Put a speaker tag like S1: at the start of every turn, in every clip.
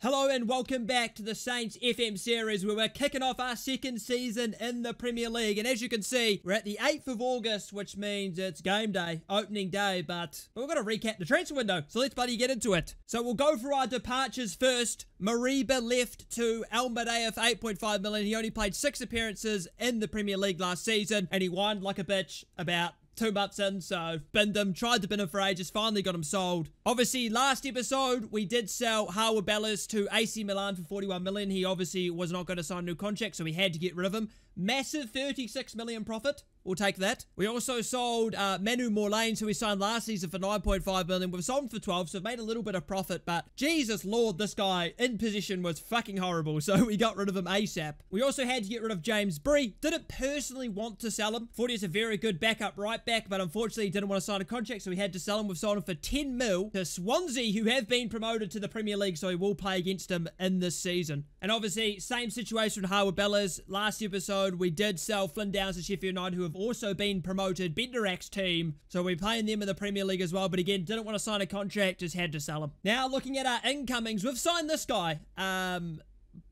S1: Hello and welcome back to the Saints FM series where we're kicking off our second season in the Premier League. And as you can see, we're at the 8th of August, which means it's game day, opening day, but we're going to recap the transfer window. So let's bloody get into it. So we'll go for our departures first. Mariba left to Almadea for 8.5 million. He only played six appearances in the Premier League last season and he whined like a bitch about two months in, so binned him, tried to bin him for ages, finally got him sold. Obviously, last episode, we did sell Raul Bellis to AC Milan for 41 million. He obviously was not going to sign a new contract, so we had to get rid of him. Massive 36 million profit. We'll take that. We also sold uh, Manu Morlanes, who we signed last season for 9.5 million. We've sold him for 12, so we've made a little bit of profit. But Jesus Lord, this guy in position was fucking horrible. So we got rid of him ASAP. We also had to get rid of James Bree. Didn't personally want to sell him. Thought he was a very good backup right back, but unfortunately he didn't want to sign a contract, so we had to sell him. We've sold him for 10 mil to Swansea, who have been promoted to the Premier League, so he will play against him in this season. And obviously, same situation with Harwood-Bellis. Last episode, we did sell Flynn Downes to Sheffield United, who have also been promoted. Bednarek's team. So we're playing them in the Premier League as well. But again, didn't want to sign a contract, just had to sell him. Now, looking at our incomings, we've signed this guy. Um,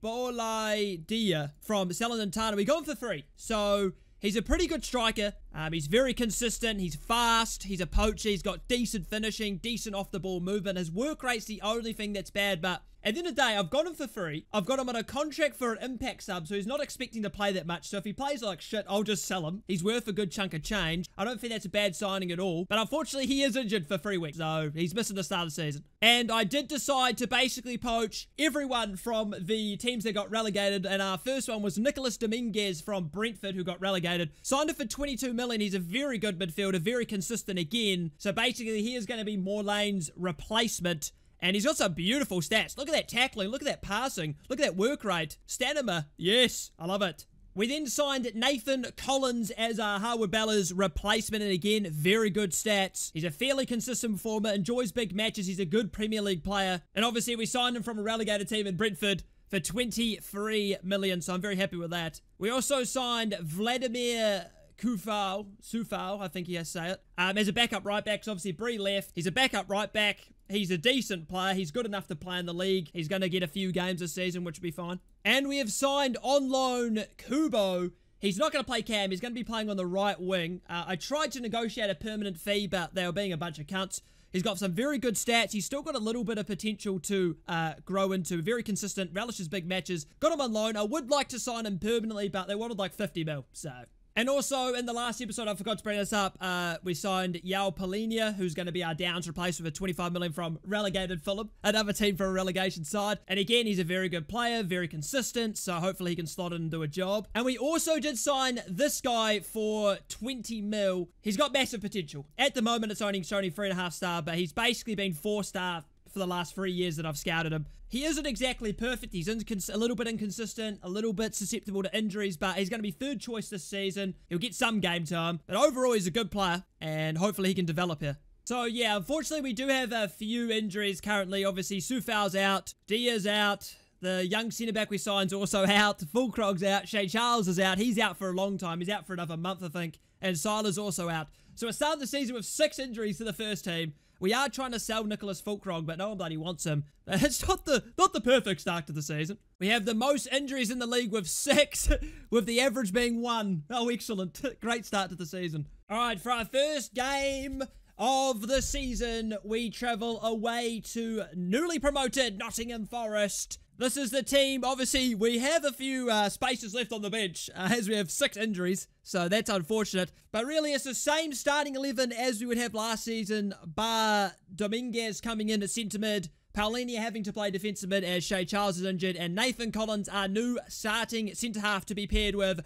S1: Boulaye Dia from Salernitana. We got for free. So he's a pretty good striker. Um, he's very consistent. He's fast. He's a poacher. He's got decent finishing, decent off the ball movement. His work rate's the only thing that's bad, but at the end of the day, I've got him for free. I've got him on a contract for an impact sub, so he's not expecting to play that much. So if he plays like shit, I'll just sell him. He's worth a good chunk of change. I don't think that's a bad signing at all. But unfortunately, he is injured for three weeks, so he's missing the start of the season. And I did decide to basically poach everyone from the teams that got relegated. And our first one was Nicholas Dominguez from Brentford, who got relegated. Signed him for 22 million. And he's a very good midfielder, very consistent again. So basically, he is going to be Morlane's replacement. And he's got some beautiful stats. Look at that tackling. Look at that passing. Look at that work rate. Stamina. Yes, I love it. We then signed Nathan Collins as our Harwood-Bellis's replacement, and again, very good stats. He's a fairly consistent performer, enjoys big matches, he's a good Premier League player, and obviously we signed him from a relegated team in Brentford for 23 million, so I'm very happy with that. We also signed Vladimir Coufal, Sufal, I think he has to say it, um, as a backup right back, so obviously Bree left. He's a backup right back, He's a decent player. He's good enough to play in the league. He's going to get a few games this season, which will be fine. And we have signed on loan Kubo. He's not going to play cam. He's going to be playing on the right wing. Uh, I tried to negotiate a permanent fee, but they were being a bunch of cunts. He's got some very good stats. He's still got a little bit of potential to uh, grow into. Very consistent. Relishes big matches. Got him on loan. I would like to sign him permanently, but they wanted like 50 mil. So and also, in the last episode, I forgot to bring this up, uh, we signed João Palhinha, who's going to be our Downes replacement for 25 million from relegated Fulham, another team for a relegation side. And again, he's a very good player, very consistent, so hopefully he can slot in and do a job. And we also did sign this guy for 20 mil. He's got massive potential. At the moment, it's only showing three and a half star, but he's basically been four star for the last three years that I've scouted him. He isn't exactly perfect. He's a little bit inconsistent, a little bit susceptible to injuries, but he's going to be third choice this season. He'll get some game time, but overall, he's a good player, and hopefully he can develop here. So yeah, unfortunately, we do have a few injuries currently. Obviously, Sufal's out, Dia's out, the young centre back we signed's also out. Füllkrug's out. Shea Charles is out. He's out for a long time. He's out for another month, I think. And Siler's also out. So we're starting the season with six injuries to the first team. We are trying to sell Nicholas Füllkrug, but no one bloody wants him. It's not the not the perfect start to the season. We have the most injuries in the league with six, with the average being one. Oh, excellent. Great start to the season. All right, for our first game of the season, we travel away to newly promoted Nottingham Forest this is the team. Obviously, we have a few uh, spaces left on the bench uh, as we have six injuries, so that's unfortunate. But really, it's the same starting 11 as we would have last season, bar Dominguez coming in at centre mid, Palhinha having to play defensive mid as Shea Charles is injured, and Nathan Collins, our new starting centre half to be paired with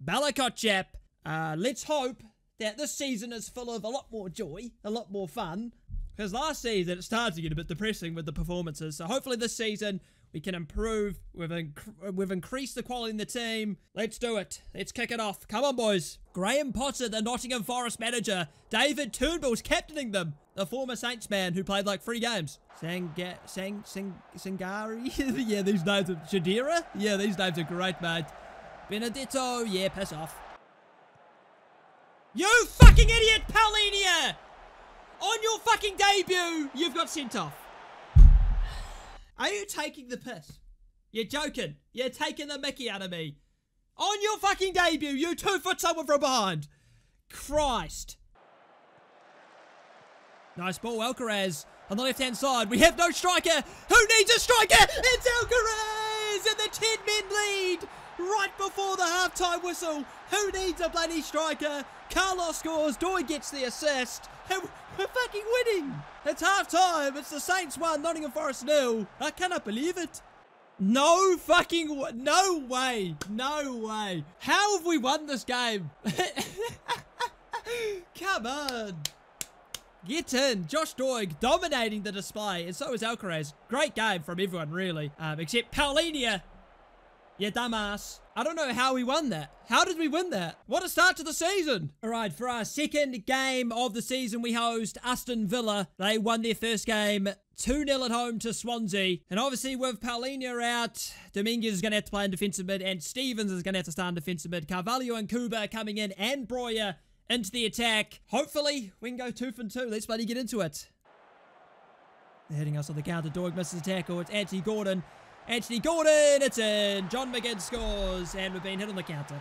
S1: Bella-Kotchap. Uh, let's hope that this season is full of a lot more joy, a lot more fun. Because last season it started to get a bit depressing with the performances. So hopefully this season we can improve. We've, inc we've increased the quality in the team. Let's do it. Let's kick it off. Come on, boys. Graham Potter, the Nottingham Forest manager. David Turnbull's captaining them. The former Saints man who played like three games. Sanga, Sang, Sang, Sangari? yeah, these names are... Shadira? Yeah, these names are great, mate. Benedetto. Yeah, piss off. You fucking idiot, Palhinha! On your fucking debut, you've got sent off. Are you taking the piss? You're joking. You're taking the mickey out of me. On your fucking debut, you two foot someone from behind. Christ. Nice ball, Alcaraz. On the left-hand side, we have no striker. Who needs a striker? It's Alcaraz! And the 10 men lead right before the halftime whistle. Who needs a bloody striker? Carlos scores. Doig gets the assist. And we're fucking winning. It's halftime. It's the Saints 1, Nottingham Forest nil. I cannot believe it. No fucking no way. No way. How have we won this game? Come on. Get in. Josh Doig dominating the display, and so is Alcaraz. Great game from everyone, really. Um, except Palhinha. You dumbass. I don't know how we won that. How did we win that? What a start to the season. All right, for our second game of the season, we host Aston Villa. They won their first game 2-0 at home to Swansea. And obviously with Palhinha out, Dominguez is going to have to play in defensive mid and Stephens is going to have to start in defensive mid. Carvalho and Kubo coming in and Broja into the attack. Hopefully, we can go two from two. Let's bloody get into it. They're hitting us on the counter. Doig misses the tackle. It's Anthony Gordon. Anthony Gordon, it's in. John McGinn scores, and we've been hit on the counter.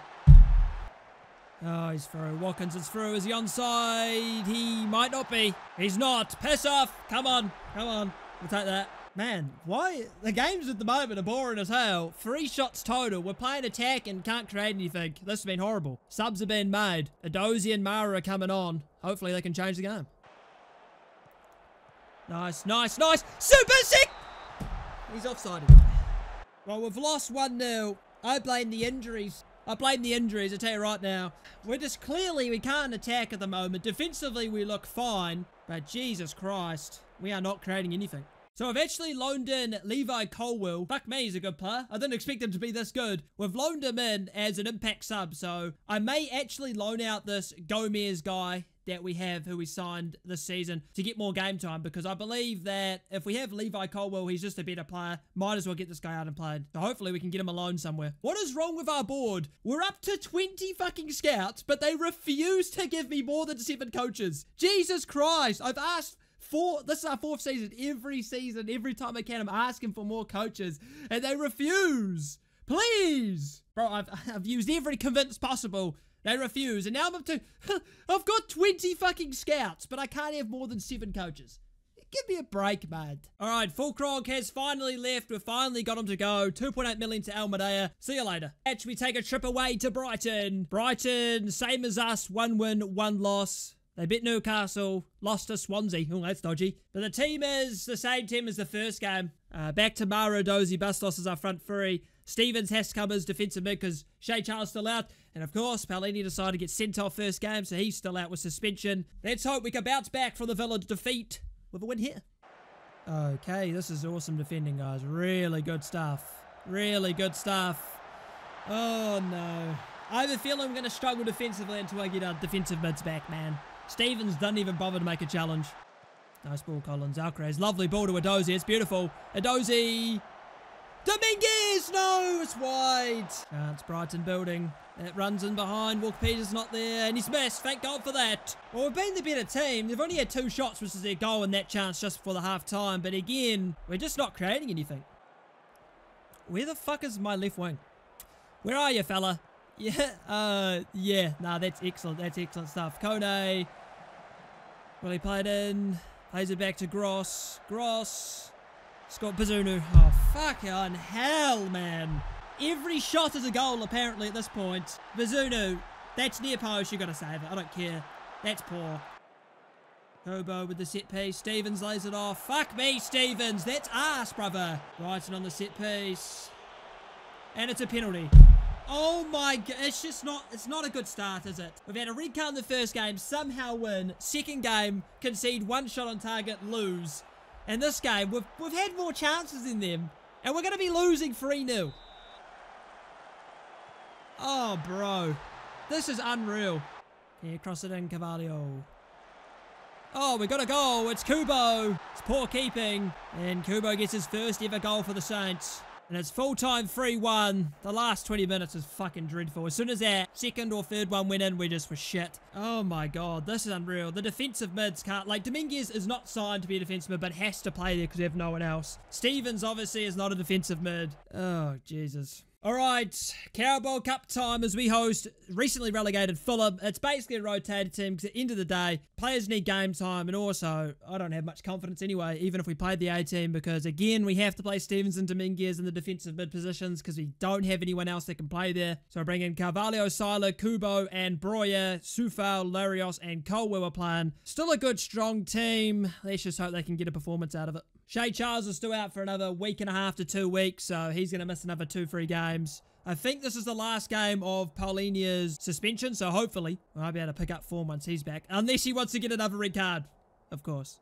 S1: Oh, he's through. Watkins is through. Is he onside? He might not be. He's not. Piss off. Come on. Come on. We'll take that. Man, why? The games at the moment are boring as hell. Three shots total. We're playing attack and can't create anything. This has been horrible. Subs have been made. Edozie and Mara are coming on. Hopefully they can change the game. Nice, nice, nice. Super sick! He's offside. Well, we've lost 1-0. I blame the injuries. I blame the injuries, I tell you right now. We're just clearly, we can't attack at the moment. Defensively, we look fine. But Jesus Christ, we are not creating anything. So I've actually loaned in Levi Colwill. Fuck me, he's a good player. I didn't expect him to be this good. We've loaned him in as an impact sub, so I may actually loan out this Gomez guy that we have who we signed this season to get more game time because I believe that if we have Levi Colwill, he's just a better player. Might as well get this guy out and played. So hopefully we can get him alone somewhere. What is wrong with our board? We're up to 20 fucking scouts, but they refuse to give me more than seven coaches. Jesus Christ. I've asked four. This is our fourth season. Every season, every time I can, I'm asking for more coaches, and they refuse. Please, bro. I've I've used every convince possible. They refuse, and now I'm up to. I've got 20 fucking scouts, but I can't have more than seven coaches. Give me a break, man. All right, Füllkrug has finally left. We've finally got him to go. 2.8 million to Almadea. See you later. Actually, we take a trip away to Brighton. Brighton, same as us. One win, one loss. They beat Newcastle, lost to Swansea. Oh, that's dodgy. But the team is the same team as the first game. Uh, back to Maro, Dozie, Bustos as our front three. Stephens has to come as defensive mid because Shea Charles still out. And of course, Palhinha decided to get sent off first game, so he's still out with suspension. Let's hope we can bounce back from the Villa defeat with a win here. Okay, this is awesome defending, guys. Really good stuff. Really good stuff. Oh, no. I have a feeling I'm going to struggle defensively until I get our defensive mids back, man. Stephens doesn't even bother to make a challenge. Nice ball, Collins. Alcaraz. Lovely ball to Edozie. It's beautiful. Edozie. Dominguez! No, it's wide. Uh, Brighton building. It runs in behind. Walker Peters not there. And he's missed. Thank God for that. Well, we've been the better team. They've only had two shots, which is their goal and that chance just before the half time. But again, we're just not creating anything. Where the fuck is my left wing? Where are you, fella? Yeah, uh, yeah. Nah, that's excellent. That's excellent stuff. Kone. Well, he played in. Plays it back to Gross. Gross. Scott Bazunu. Oh, fuck on hell, man. Every shot is a goal, apparently, at this point. Bazunu. That's near post. You've got to save it. I don't care. That's poor. Kubo with the set piece. Stephens lays it off. Fuck me, Stephens. That's ass, brother. Brighton on the set piece. And it's a penalty. Oh my god, it's just not, it's not a good start, is it? We've had a red card in the first game, somehow win. Second game, concede one shot on target, lose. And this game, we've, we've had more chances in them. And we're going to be losing 3-0. Oh, bro. This is unreal. Here, cross it in, Carvalho. Oh, we got a goal. It's Kubo. It's poor keeping. And Kubo gets his first ever goal for the Saints. And it's full time 3 1. The last 20 minutes is fucking dreadful. As soon as that second or third one went in, we just were shit. Oh my god, this is unreal. The defensive mids can't. Like, Dominguez is not signed to be a defensive mid, but has to play there because we have no one else. Stephens obviously is not a defensive mid. Oh, Jesus. All right, Carabao Cup time as we host recently relegated Fulham. It's basically a rotated team because at the end of the day, players need game time. And also, I don't have much confidence anyway, even if we played the A team, because again, we have to play Stephens and Dominguez in the defensive mid positions because we don't have anyone else that can play there. So I bring in Carvalho, Siler, Kubo, and Broja, Coufal, Larios, and cole we're playing. Still a good, strong team. Let's just hope they can get a performance out of it. Shea Charles is still out for another week and a half to two weeks, so he's going to miss another two, three games. I think this is the last game of Palhinha's suspension, so hopefully I'll be able to pick up form once he's back. Unless he wants to get another red card, of course.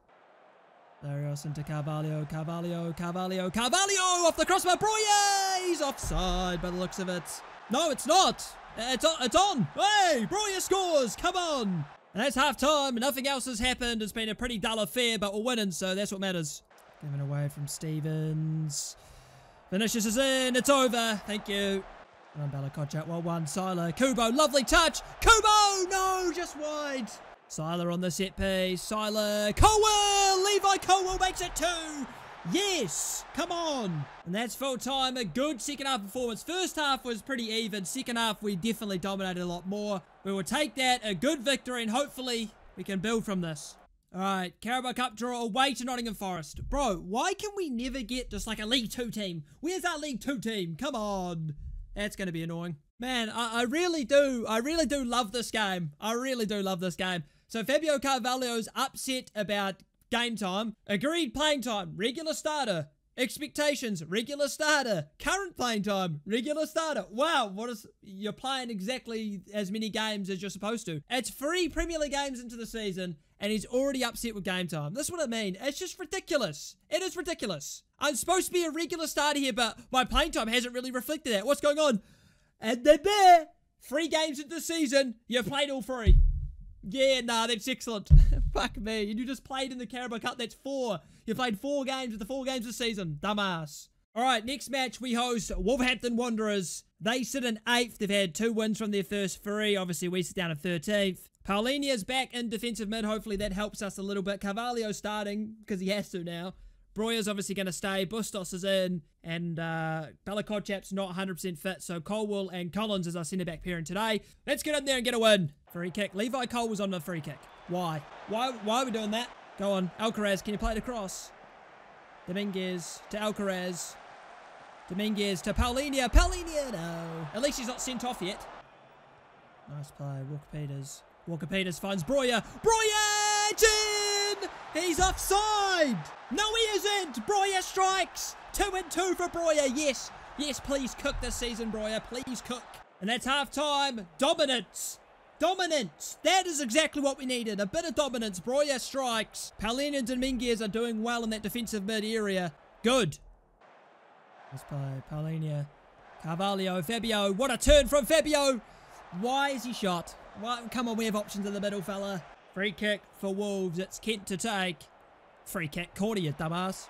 S1: Larios into Carvalho, Carvalho, Carvalho, Carvalho off the crossbar. Broja! He's offside by the looks of it. No, it's not. It's on. It's on. Hey, Broja scores. Come on. And that's half time. Nothing else has happened. It's been a pretty dull affair, but we're winning, so that's what matters. Given away from Stephens. Vinicius is in. It's over. Thank you. And Bella-Kotchap, well one. Siler. Kubo, lovely touch. Kubo! No, just wide. Siler on the set piece. Siler. Colwill! Levi Colwill makes it two. Yes! Come on! And that's full time. A good second half performance. First half was pretty even. Second half, we definitely dominated a lot more. We will take that. A good victory, and hopefully we can build from this. Alright, Carabao Cup draw away to Nottingham Forest. Bro, why can we never get just like a League 2 team? Where's our League 2 team? Come on. That's going to be annoying. Man, I, I, really do. I really do love this game. I really do love this game. So Fabio Carvalho's upset about game time. Agreed playing time. Regular starter. Expectations, regular starter. Current playing time, regular starter. Wow, what is you're playing exactly as many games as you're supposed to. It's three Premier League games into the season, and he's already upset with game time. That's what I mean. It's just ridiculous. It is ridiculous. I'm supposed to be a regular starter here, but my playing time hasn't really reflected that. What's going on? And then there, three games into the season, You've played all three. Yeah, nah, that's excellent. Fuck me. You just played in the Carabao Cup. That's four. You played four games of the four games this season. Dumbass. All right, next match we host Wolverhampton Wanderers. They sit in eighth. They've had two wins from their first three. Obviously, we sit down at 13th. Palhinha's back in defensive mid. Hopefully, that helps us a little bit. Carvalho starting because he has to now. Broja's obviously going to stay. Bustos is in. And uh, Bella Kotchap's not 100% fit. So Colwill and Collins is our centre back pairing today. Let's get in there and get a win. Free kick. Levi Colwill on the free kick. Why? Why, why are we doing that? Go on. Alcaraz, can you play it across? Dominguez to Alcaraz. Dominguez to Palhinha. Palhinha, no. At least he's not sent off yet. Nice play. Walker Peters. Walker Peters finds Broja. Broja! in! He's offside! No, he isn't! Broja strikes! Two and two for Broja. Yes. Yes, please cook this season, Broja. Please cook. And that's half time. Dominance. Dominance. That is exactly what we needed. A bit of dominance. Broja strikes. Palhinha and Dominguez are doing well in that defensive mid area. Good. Let's play. Palhinha. Carvalho. Fabio. What a turn from Fabio. Why is he shot? Why? Come on, we have options in the middle, fella. Free kick for Wolves. It's Kent to take. Free kick. Corner, you dumbass.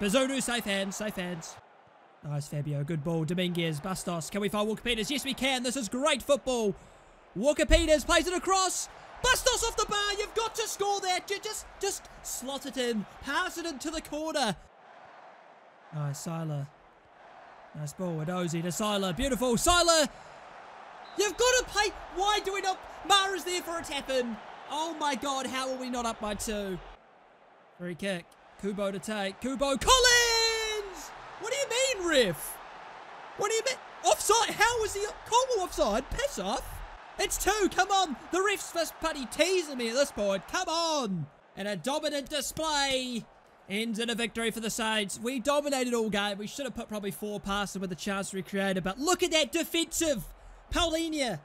S1: Bazunu, safe hands. Safe hands. Nice, Fabio. Good ball. Dominguez. Bastos. Can we find Walker Peters? Yes, we can. This is great football. Walker Peters plays it across. Bastos off the bar. You've got to score that. You just, just slot it in. Pass it into the corner. Nice, Siler. Nice ball with Ozzy to Siler. Beautiful. Siler. You've got to play. Why do we not? Mara's there for a tap in. Oh my god, how are we not up by two? Free kick. Kubo to take. Kubo. Collins! What do you mean, Riff? What do you mean? Offside? How was he? Colwill offside? Piss off. It's two. Come on. The ref's just putty teasing me at this point. Come on. And a dominant display ends in a victory for the Saints. We dominated all game. We should have put probably four passes with a chance to recreate it. But look at that defensive. Palhinha.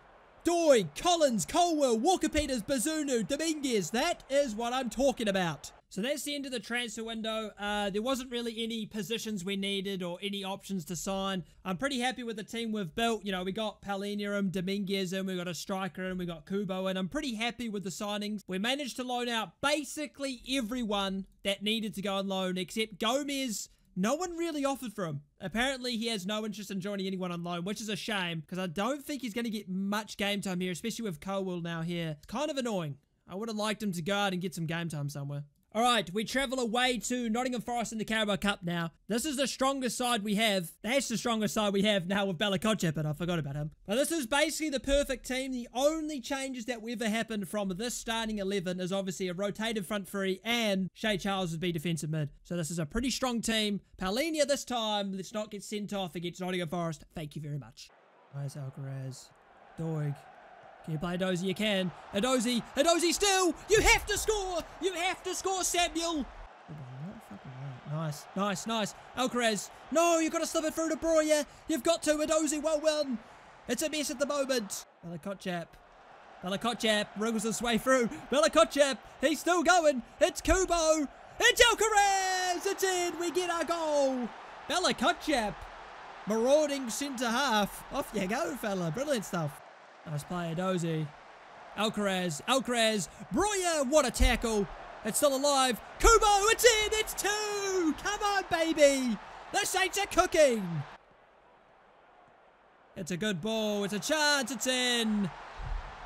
S1: Doig, Collins, Colwill, Walker Peters, Bazunu, Dominguez. That is what I'm talking about. So that's the end of the transfer window. Uh, there wasn't really any positions we needed or any options to sign. I'm pretty happy with the team we've built. You know, we got Palhinha and Dominguez and we got a striker and we got Kubo and I'm pretty happy with the signings. We managed to loan out basically everyone that needed to go on loan except Gomez No one really offered for him. Apparently, he has no interest in joining anyone on loan, which is a shame because I don't think he's going to get much game time here, especially with Colwill now here. It's kind of annoying. I would have liked him to go out and get some game time somewhere. All right, we travel away to Nottingham Forest in the Carabao Cup now. This is the strongest side we have. That's the strongest side we have now with Bella Kotchap, but I forgot about him. But this is basically the perfect team. The only changes that ever happened from this starting 11 is obviously a rotated front three and Shea Charles would be defensive mid. So this is a pretty strong team. Palhinha this time. Let's not get sent off against Nottingham Forest. Thank you very much. Where's Alcaraz? Doig. Can you play Dozy? You can. Edozie. Edozie still. You have to score. You have to score, Samuel. Nice, nice, nice. Alcaraz. No, you've got to slip it through to Broja. You've got to. Edozie, well won. It's a mess at the moment. Bella Kotchap. Bella-Kotchap wriggles his way through. Bella-Kotchap, he's still going. It's Kubo. It's Alcaraz. It's in. We get our goal. Bella-Kotchap, marauding centre half. Off you go, fella. Brilliant stuff. Nice play, Dozy. Alcaraz, Alcaraz, Broja, what a tackle. It's still alive. Kubo, it's in, it's two. Come on, baby. The Saints are cooking. It's a good ball. It's a chance. It's in.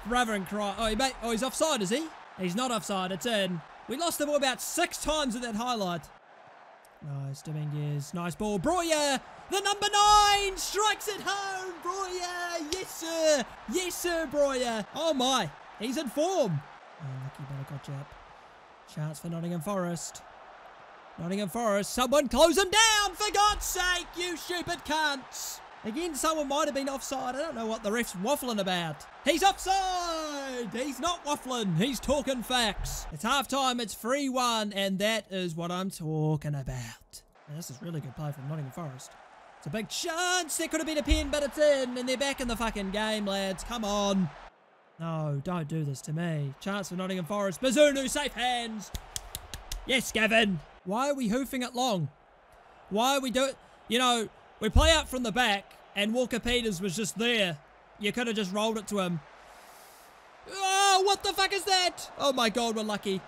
S1: Brother and cry. Oh, he oh, he's offside, is he? He's not offside. It's in. We lost the ball about six times in that highlight. Nice, Dominguez. Nice ball. Broja, the number nine, strikes it home. Broja, yes, sir. Yes, sir, Broja. Oh, my. He's in form. Oh, lucky Bella-Kotchap. Chance for Nottingham Forest. Nottingham Forest. Someone close him down, for God's sake, you stupid cunts. Again, someone might have been offside. I don't know what the ref's waffling about. He's offside! He's not waffling. He's talking facts. It's half time. It's 3-1, and that is what I'm talking about. This is really good play from Nottingham Forest. It's a big chance. There could have been a pin, but it's in, and they're back in the fucking game, lads. Come on. No, don't do this to me. Chance for Nottingham Forest. Bazunu, safe hands. Yes, Gavin. Why are we hoofing it long? Why are we do? You know, we play out from the back, and Walker Peters was just there. You could have just rolled it to him. What the fuck is that? Oh my god, we're lucky.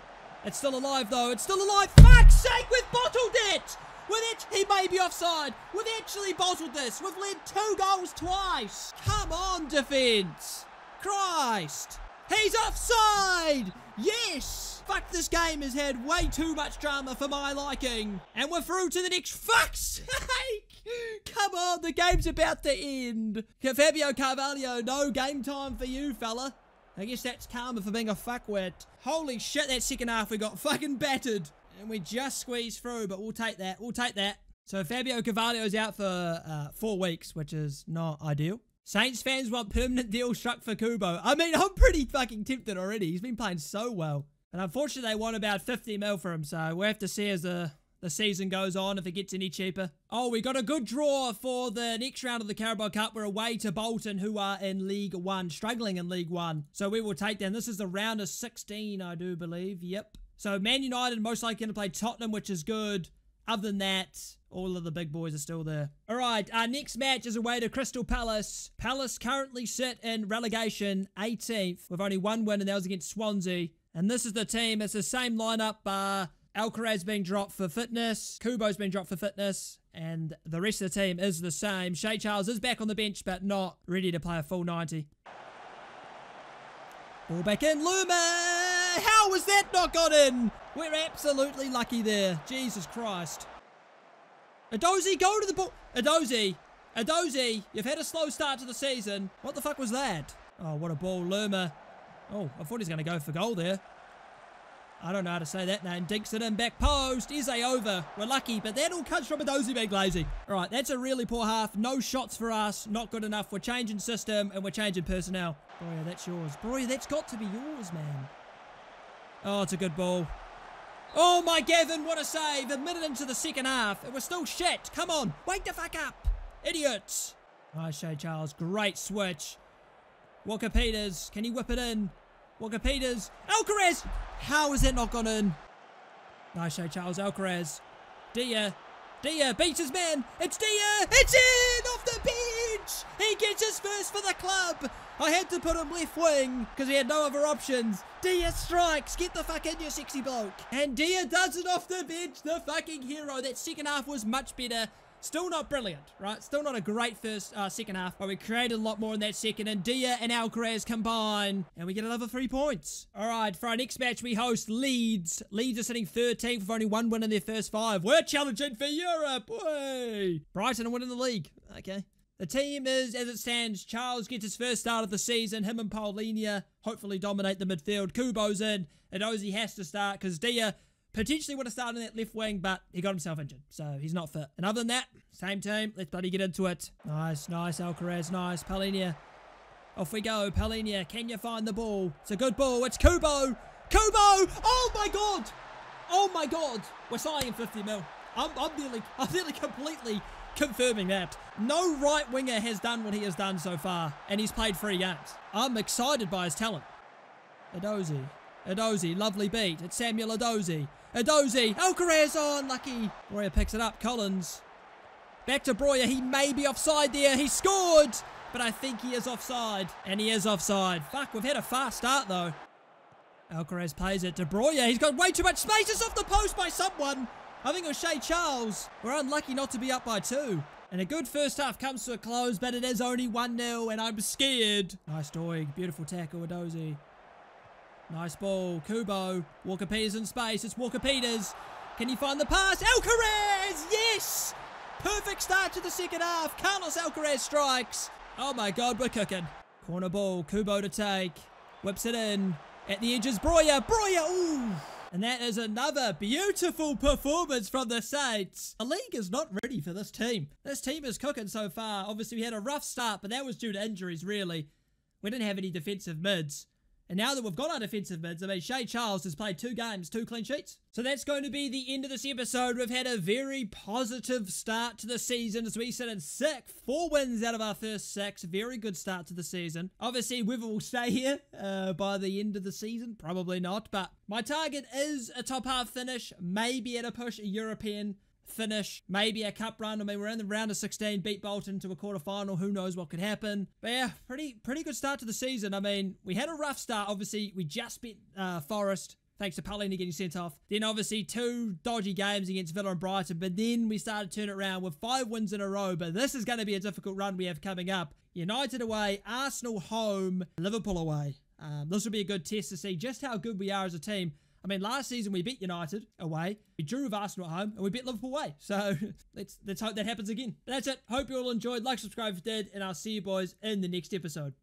S1: It's still alive, though. It's still alive. Fuck's sake, we've bottled it! With it, he may be offside. We've actually bottled this. We've led two goals twice. Come on, defence. Christ. He's offside. Yes. Fuck, this game has had way too much drama for my liking. And we're through to the next fuck's sake. Come on, the game's about to end. Fabio Carvalho, no game time for you, fella. I guess that's karma for being a fuckwit. Holy shit, that second half we got fucking battered. And we just squeezed through, but we'll take that. We'll take that. So Fabio is out for uh, four weeks, which is not ideal. Saints fans want permanent deal struck for Kubo. I mean, I'm pretty fucking tempted already. He's been playing so well. And unfortunately, they want about 50 mil for him, so we'll have to see as the, the season goes on if it gets any cheaper. Oh, we got a good draw for the next round of the Carabao Cup. We're away to Bolton, who are in League One, struggling in League One. So we will take them. This is the round of 16, I do believe. Yep. So Man United most likely going to play Tottenham, which is good. Other than that, all of the big boys are still there. All right, our next match is away to Crystal Palace. Palace currently sit in relegation 18th with only one win, and that was against Swansea. And this is the team. It's the same lineup. Uh, Alcaraz being dropped for fitness. Kubo's been dropped for fitness. And the rest of the team is the same. Shea Charles is back on the bench, but not ready to play a full 90. Ball back in. Luma! How was that not got in? We're absolutely lucky there. Jesus Christ. Edozie, go to the ball. Edozie. Edozie, you've had a slow start to the season. What the fuck was that? Oh, what a ball. Luma Oh, I thought he was going to go for goal there. I don't know how to say that name. Dinks it in back post. Is a over. We're lucky, but that all comes from a dozy big lazy. All right, that's a really poor half. No shots for us. Not good enough. We're changing system and we're changing personnel. Broja, that's yours. Broja, that's got to be yours, man. Oh, it's a good ball. Oh, my Gavin, what a save. A minute into the second half. It was still shit. Come on. Wake the fuck up. Idiots. Nice, Shea Charles. Great switch. Walker Peters. Can he whip it in? Walker Peters. Alcaraz! How is it not gone in? Nice shot, Charles Alcaraz. Dia. Dia beats his man. It's Dia. It's in off the bench. He gets his first for the club. I had to put him left wing because he had no other options. Dia strikes. Get the fuck in, you sexy bloke. And Dia does it off the bench. The fucking hero. That second half was much better. Still not brilliant, right? Still not a great first, uh, second half, but we created a lot more in that second, and Dia and Alcaraz combine, and we get another three points. All right, for our next match, we host Leeds. Leeds are sitting 13th with only one win in their first five. We're challenging for Europe, way! Brighton are winning the league. Okay. The team is, as it stands, Charles gets his first start of the season. Him and Palhinha hopefully dominate the midfield. Kubo's in. And Ozzy has to start because Dia Potentially would have started in that left wing, but he got himself injured, so he's not fit. And other than that, same team. Let's bloody get into it. Nice, nice, Alcaraz, nice. Palhinha. Off we go. Palhinha, can you find the ball? It's a good ball. It's Kubo. Kubo! Oh my god! Oh my god! We're signing 50 mil. I'm, I'm nearly, I'm nearly completely confirming that. No right winger has done what he has done so far, and he's played three games. I'm excited by his talent. Edozie. Edozie, lovely beat. It's Samuel Edozie. Edozie. Alcaraz oh, on. Lucky. Broja picks it up. Collins. Back to Broja. He may be offside there. He scored. But I think he is offside. And he is offside. Fuck, we've had a fast start though. Alcaraz plays it to Broja. He's got way too much space. It's off the post by someone. I think it was Shea Charles. We're unlucky not to be up by two. And a good first half comes to a close, but it is only 1-0, and I'm scared. Nice Doig. Beautiful tackle, Edozie. Nice ball. Kubo. Walker Peters in space. It's Walker Peters. Can he find the pass? Alcaraz! Yes! Perfect start to the second half. Carlos Alcaraz strikes. Oh my god, we're cooking. Corner ball. Kubo to take. Whips it in. At the edges, Broja. Broja! Ooh! And that is another beautiful performance from the Saints. The league is not ready for this team. This team is cooking so far. Obviously, we had a rough start, but that was due to injuries, really. We didn't have any defensive mids. And now that we've got our defensive mids, I mean, Shea Charles has played two games, two clean sheets. So that's going to be the end of this episode. We've had a very positive start to the season as we sit in sixth. Four wins out of our first six. Very good start to the season. Obviously, whether we'll stay here uh, by the end of the season, probably not. But my target is a top half finish, maybe at a push a European finish, maybe a cup run. I mean, we're in the round of 16, beat Bolton to a quarter final. Who knows what could happen? But yeah, pretty pretty good start to the season. I mean, we had a rough start. Obviously, we just beat uh, Forest. Thanks to Palhinha getting sent off. Then obviously two dodgy games against Villa and Brighton. But then we started to turn it around with five wins in a row. But this is going to be a difficult run we have coming up. United away, Arsenal home, Liverpool away. Um, this will be a good test to see just how good we are as a team. I mean, last season we beat United away, we drew with Arsenal at home, and we beat Liverpool away. So let's let's hope that happens again. But that's it. Hope you all enjoyed. Like, subscribe if you did, and I'll see you boys in the next episode.